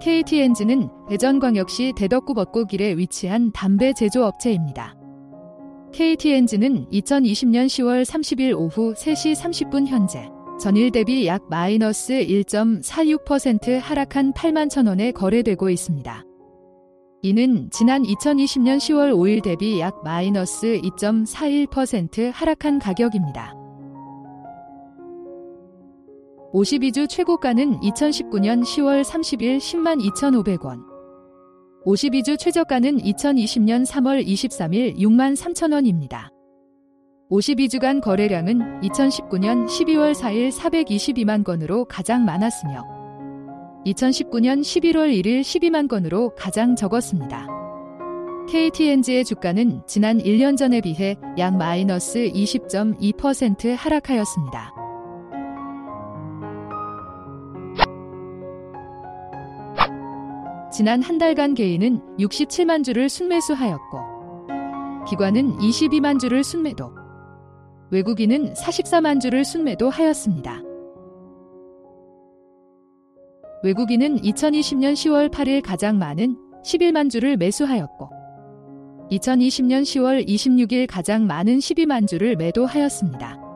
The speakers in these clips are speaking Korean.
KT엔진은 대전광역시 대덕구 벚꽃길에 위치한 담배 제조업체입니다. KT엔진은 2020년 10월 30일 오후 3시 30분 현재 전일 대비 약 마이너스 1.46% 하락한 8만 천원에 거래되고 있습니다. 이는 지난 2020년 10월 5일 대비 약 마이너스 2.41% 하락한 가격입니다. 52주 최고가는 2019년 10월 30일 10만 2,500원. 52주 최저가는 2020년 3월 23일 6만 3천원입니다. 52주간 거래량은 2019년 12월 4일 422만 건으로 가장 많았으며 2019년 11월 1일 12만 건으로 가장 적었습니다. KTNG의 주가는 지난 1년 전에 비해 약 마이너스 20.2% 하락하였습니다. 지난 한 달간 개인은 67만 주를 순매수하였고 기관은 22만 주를 순매도 외국인은 44만 주를 순매도 하였습니다. 외국인은 2020년 10월 8일 가장 많은 11만 주를 매수하였고 2020년 10월 26일 가장 많은 12만 주를 매도하였습니다.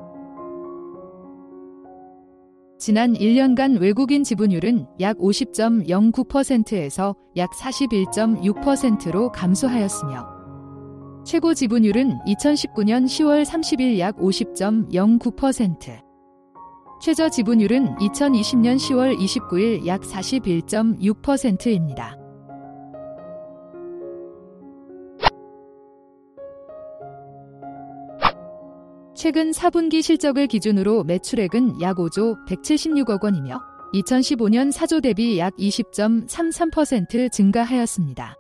지난 1년간 외국인 지분율은 약 50.09%에서 약 41.6%로 감소하였으며 최고 지분율은 2019년 10월 30일 약 50.09%, 최저 지분율은 2020년 10월 29일 약 41.6%입니다. 최근 4분기 실적을 기준으로 매출액은 약 5조 176억 원이며 2015년 4조 대비 약 20.33% 증가하였습니다.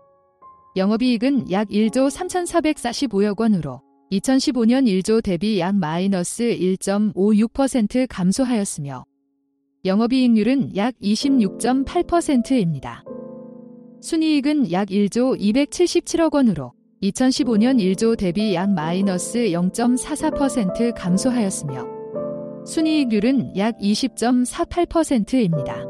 영업이익은 약 1조 3,445억 원으로 2015년 1조 대비 약 마이너스 1.56% 감소하였으며 영업이익률은 약 26.8%입니다. 순이익은 약 1조 277억 원으로 2015년 1조 대비 약 마이너스 0.44% 감소하였으며 순이익률은 약 20.48%입니다.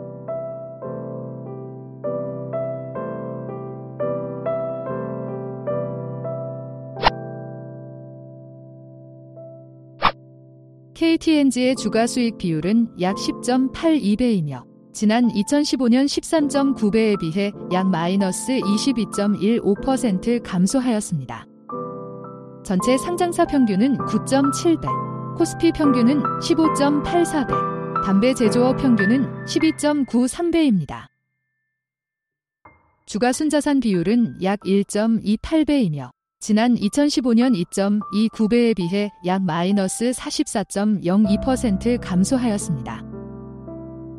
KTNG의 주가 수익 비율은 약 10.82배이며 지난 2015년 13.9배에 비해 약 마이너스 22.15% 감소하였습니다. 전체 상장사 평균은 9.7배, 코스피 평균은 15.84배, 담배 제조업 평균은 12.93배입니다. 주가 순자산 비율은 약 1.28배이며 지난 2015년 2.29배에 비해 약 마이너스 44.02% 감소하였습니다.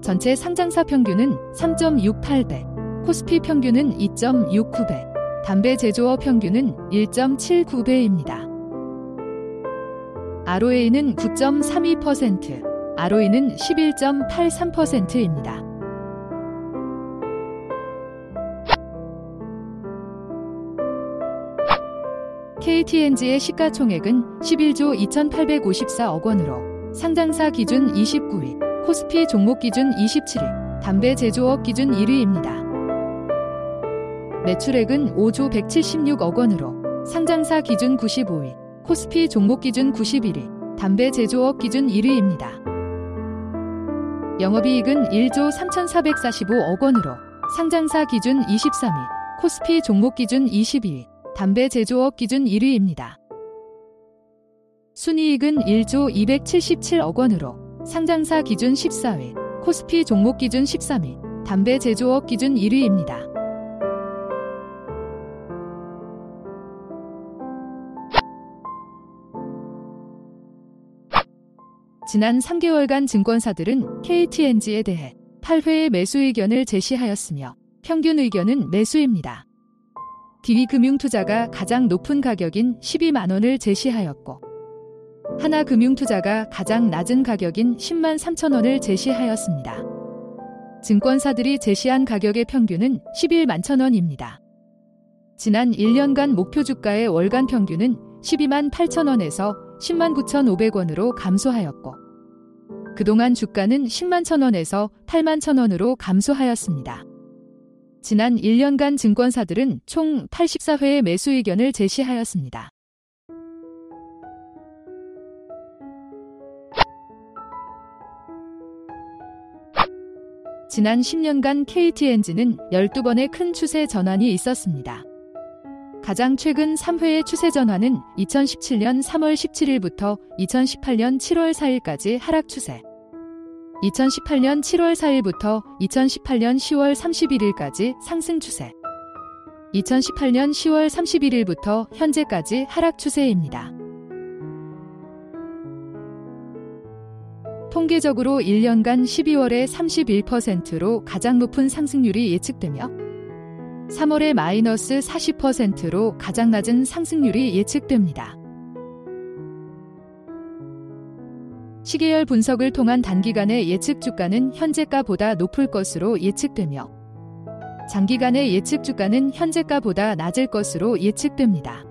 전체 상장사 평균은 3.68배, 코스피 평균은 2.69배, 담배 제조업 평균은 1.79배입니다. ROA는 9.32%, ROE는 11.83%입니다. KTNG의 시가총액은 11조 2,854억 원으로 상장사 기준 29위, 코스피 종목 기준 27위, 담배 제조업 기준 1위입니다. 매출액은 5조 176억 원으로 상장사 기준 95위, 코스피 종목 기준 91위, 담배 제조업 기준 1위입니다. 영업이익은 1조 3,445억 원으로 상장사 기준 23위, 코스피 종목 기준 22위, 담배 제조업 기준 1위입니다. 순이익은 1조 277억 원으로 상장사 기준 14위, 코스피 종목 기준 13위, 담배 제조업 기준 1위입니다. 지난 3개월간 증권사들은 KTNG에 대해 8회의 매수 의견을 제시하였으며 평균 의견은 매수입니다. DB금융투자가 가장 높은 가격인 12만원을 제시하였고 하나금융투자가 가장 낮은 가격인 10만 3천 원을 제시하였습니다. 증권사들이 제시한 가격의 평균은 11만 천 원입니다. 지난 1년간 목표 주가의 월간 평균은 12만 8천 원에서 10만 9천5백원으로 감소하였고 그동안 주가는 10만 천 원에서 8만 천 원으로 감소하였습니다. 지난 1년간 증권사들은 총 84회의 매수 의견을 제시하였습니다. 지난 10년간 KT엔진은 12번의 큰 추세 전환이 있었습니다. 가장 최근 3회의 추세 전환은 2017년 3월 17일부터 2018년 7월 4일까지 하락 추세. 2018년 7월 4일부터 2018년 10월 31일까지 상승 추세. 2018년 10월 31일부터 현재까지 하락 추세입니다. 통계적으로 1년간 12월에 31%로 가장 높은 상승률이 예측되며 3월에 마이너스 40%로 가장 낮은 상승률이 예측됩니다. 시계열 분석을 통한 단기간의 예측 주가는 현재가보다 높을 것으로 예측되며 장기간의 예측 주가는 현재가보다 낮을 것으로 예측됩니다.